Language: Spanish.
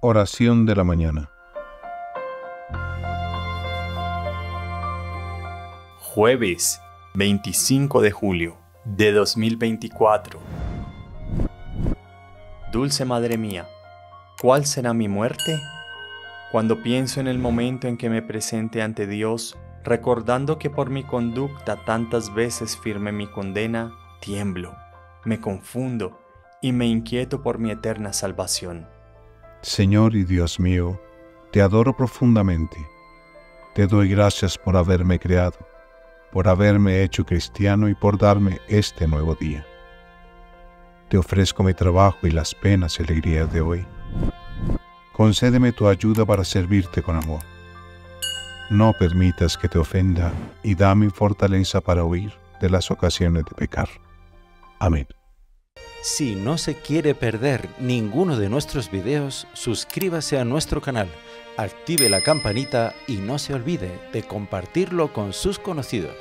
Oración de la mañana. Jueves 25 de julio de 2024. Dulce Madre mía, ¿cuál será mi muerte? Cuando pienso en el momento en que me presente ante Dios, recordando que por mi conducta tantas veces firmé mi condena, tiemblo, me confundo y me inquieto por mi eterna salvación. Señor y Dios mío, te adoro profundamente. Te doy gracias por haberme creado por haberme hecho cristiano y por darme este nuevo día. Te ofrezco mi trabajo y las penas y alegrías de hoy. Concédeme tu ayuda para servirte con amor. No permitas que te ofenda y dame fortaleza para huir de las ocasiones de pecar. Amén. Si no se quiere perder ninguno de nuestros videos, suscríbase a nuestro canal active la campanita y no se olvide de compartirlo con sus conocidos.